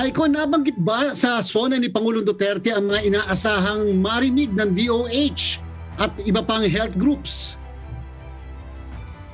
Icon, nabanggit ba sa zona ni Pangulong Duterte ang mga inaasahang marinig ng DOH at iba pang health groups?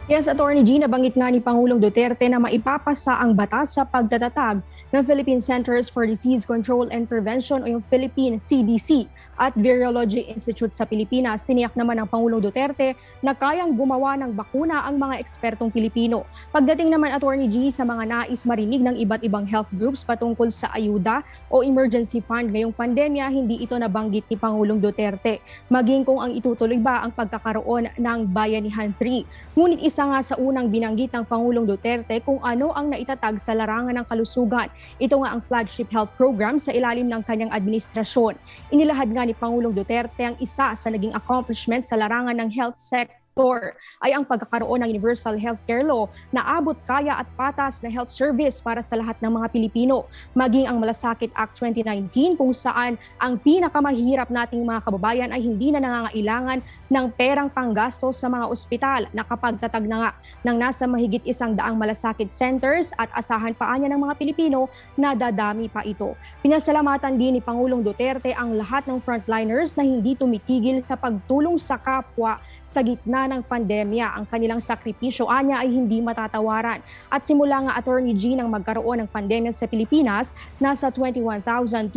Yes, Attorney G, nabanggit nga ni Pangulong Duterte na maipapasa ang batas sa pagtatatag ng Philippine Centers for Disease Control and Prevention o yung Philippine CDC at Virology Institute sa Pilipinas. Siniyak naman ng Pangulong Duterte na kayang gumawa ng bakuna ang mga ekspertong Pilipino. Pagdating naman Attorney G sa mga nais marinig ng iba't ibang health groups patungkol sa ayuda o emergency fund ngayong pandemya, hindi ito nabanggit ni Pangulong Duterte. Maging kung ang itutuloy ba ang pagkakaroon ng Bayanihan 3. Ngunit isa nga sa unang binanggit ng Pangulong Duterte kung ano ang naitatag sa larangan ng kalusugan ito nga ang flagship health program sa ilalim ng kanyang administrasyon. Inilahad nga ni Pangulong Duterte ang isa sa naging accomplishment sa larangan ng health sector sektor ay ang pagkakaroon ng Universal Healthcare Law na abot kaya at patas na health service para sa lahat ng mga Pilipino. Maging ang Malasakit Act 2019 kung saan ang pinakamahirap nating mga kababayan ay hindi na nangangailangan ng perang panggastos sa mga ospital. Nakapagtatag na nga ng nasa mahigit isang daang malasakit centers at asahan pa niya ng mga Pilipino na dadami pa ito. Pinasalamatan din ni Pangulong Duterte ang lahat ng frontliners na hindi tumitigil sa pagtulong sa kapwa sa gitna ng pandemya. Ang kanilang sakripisyo anya ay hindi matatawaran. At simula nga Attorney G nang magkaroon ng pandemya sa Pilipinas, nasa 21,274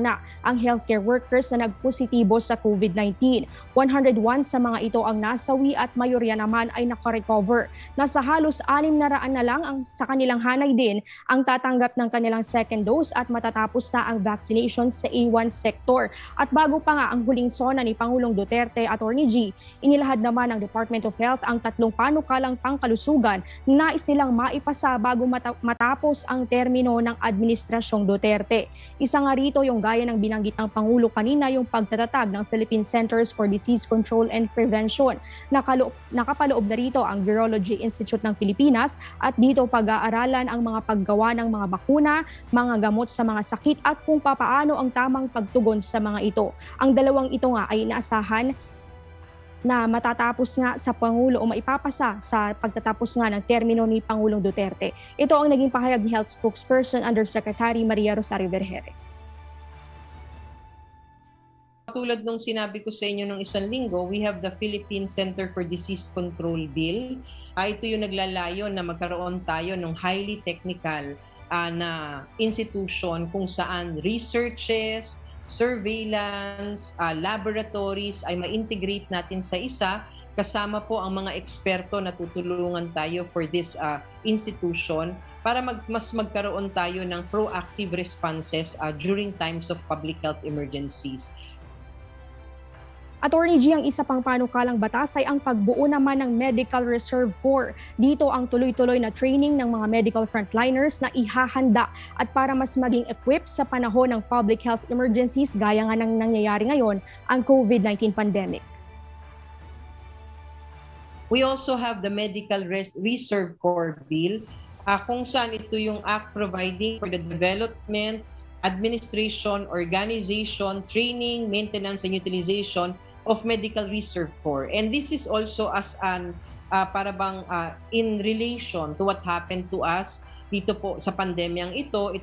na ang healthcare workers na nagpositibo sa COVID-19. 101 sa mga ito ang nasawi at mayorya naman ay nakarecover. Nasa halos 600 na lang ang sa kanilang hanay din ang tatanggap ng kanilang second dose at matatapos na ang vaccination sa A1 sector. At bago pa nga ang huling sona ni Pangulong Duterte, Attorney G, inilahad Inilahad naman ng Department of Health ang tatlong panukalang pangkalusugan na nais nilang maipasa bago matapos ang termino ng Administrasyong Duterte. Isa nga rito yung gaya ng binanggit ng Pangulo kanina yung pagtatatag ng Philippine Centers for Disease Control and Prevention. Nakalo- nakapaloob na rito ang Virology Institute ng Pilipinas at dito pag-aaralan ang mga paggawa ng mga bakuna, mga gamot sa mga sakit at kung papaano ang tamang pagtugon sa mga ito. Ang dalawang ito nga ay inaasahan na matatapos nga sa Pangulo o maipapasa sa pagtatapos nga ng termino ni Pangulong Duterte. Ito ang naging pahayag ni Health Spokesperson Undersecretary Maria Rosario Vergere. Tulad nung sinabi ko sa inyo nung isang linggo, we have the Philippine Center for Disease Control Bill. Uh, ito yung naglalayo na magkaroon tayo ng highly technical uh, na institution kung saan researches, surveillance, uh, laboratories ay ma-integrate natin sa isa kasama po ang mga eksperto na tutulungan tayo for this uh, institution para mag, mas magkaroon tayo ng proactive responses uh, during times of public health emergencies. Attorney G, ang isa pang panukalang batas ay ang pagbuo naman ng Medical Reserve Corps. Dito ang tuloy-tuloy na training ng mga medical frontliners na ihahanda at para mas maging equipped sa panahon ng public health emergencies gaya nga ng nangyayari ngayon, ang COVID-19 pandemic. We also have the Medical Res- Reserve Corps Bill uh, kung saan ito yung act providing for the development, administration, organization, training, maintenance, and utilization of Medical Reserve Corps. And this is also as an uh, para bang uh, in relation to what happened to us dito po sa pandemyang ito, it,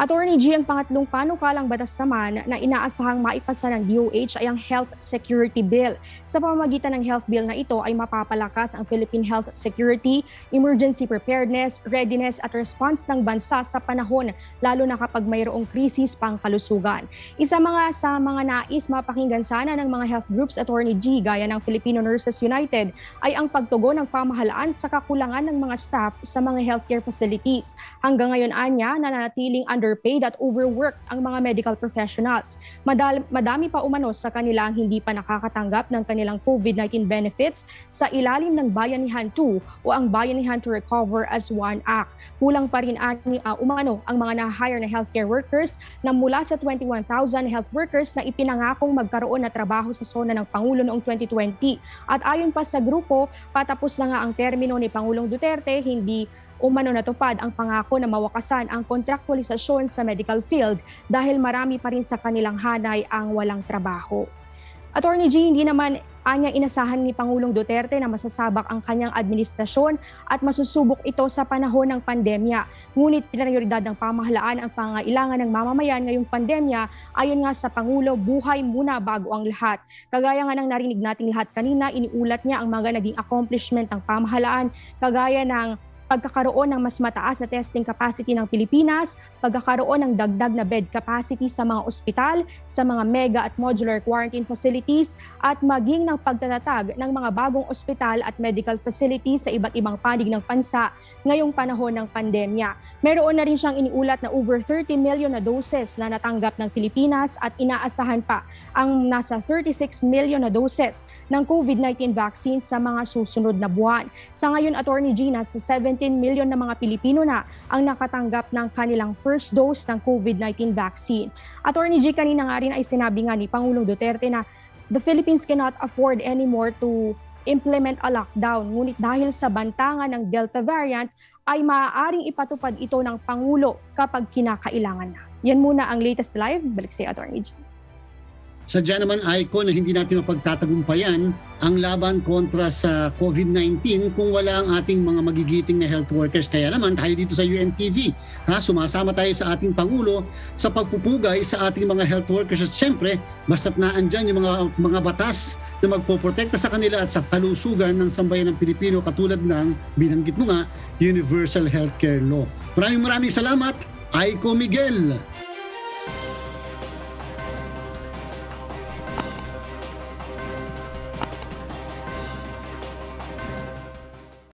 Attorney G, ang pangatlong panukalang batas naman na inaasahang maipasa ng DOH ay ang Health Security Bill. Sa pamamagitan ng health bill na ito ay mapapalakas ang Philippine Health Security, emergency preparedness, readiness at response ng bansa sa panahon lalo na kapag mayroong krisis pang kalusugan. Isa mga sa mga nais mapakinggan sana ng mga health groups Attorney G gaya ng Filipino Nurses United ay ang pagtugon ng pamahalaan sa kakulangan ng mga staff sa mga healthcare facilities. Hanggang ngayon anya nananatiling under underpaid at overworked ang mga medical professionals. Madal- madami pa umano sa kanila ang hindi pa nakakatanggap ng kanilang COVID-19 benefits sa ilalim ng Bayanihan 2 o ang Bayanihan to Recover as One Act. Kulang pa rin ani, uh, umano ang mga na-hire na healthcare workers na mula sa 21,000 health workers na ipinangakong magkaroon na trabaho sa zona ng Pangulo noong 2020. At ayon pa sa grupo, patapos na nga ang termino ni Pangulong Duterte, hindi umano natupad ang pangako na mawakasan ang kontraktualisasyon sa medical field dahil marami pa rin sa kanilang hanay ang walang trabaho. Attorney G, hindi naman anya inasahan ni Pangulong Duterte na masasabak ang kanyang administrasyon at masusubok ito sa panahon ng pandemya. Ngunit prioridad ng pamahalaan ang pangailangan ng mamamayan ngayong pandemya ayon nga sa Pangulo, buhay muna bago ang lahat. Kagaya nga ng narinig nating lahat kanina, iniulat niya ang mga naging accomplishment ng pamahalaan kagaya ng pagkakaroon ng mas mataas na testing capacity ng Pilipinas, pagkakaroon ng dagdag na bed capacity sa mga ospital, sa mga mega at modular quarantine facilities, at maging ng pagtatatag ng mga bagong ospital at medical facilities sa iba't ibang panig ng bansa ngayong panahon ng pandemya. Meron na rin siyang iniulat na over 30 million na doses na natanggap ng Pilipinas at inaasahan pa ang nasa 36 million na doses ng COVID-19 vaccine sa mga susunod na buwan. Sa ngayon, Attorney Gina, sa 17 million na mga Pilipino na ang nakatanggap ng kanilang first dose ng COVID-19 vaccine. Attorney G, kanina nga rin ay sinabi nga ni Pangulong Duterte na the Philippines cannot afford anymore to implement a lockdown. Ngunit dahil sa bantangan ng Delta variant, ay maaaring ipatupad ito ng Pangulo kapag kinakailangan na. Yan muna ang latest live. Balik sa Attorney G. Sadya naman, Icon, na hindi natin mapagtatagumpayan ang laban kontra sa COVID-19 kung wala ang ating mga magigiting na health workers. Kaya naman, tayo dito sa UNTV, ha, sumasama tayo sa ating Pangulo sa pagpupugay sa ating mga health workers. At siyempre, basta't naandyan yung mga, mga batas na magpoprotekta sa kanila at sa kalusugan ng sambayan ng Pilipino katulad ng, binanggit mo nga, Universal Healthcare Law. Maraming maraming salamat, Aiko Miguel.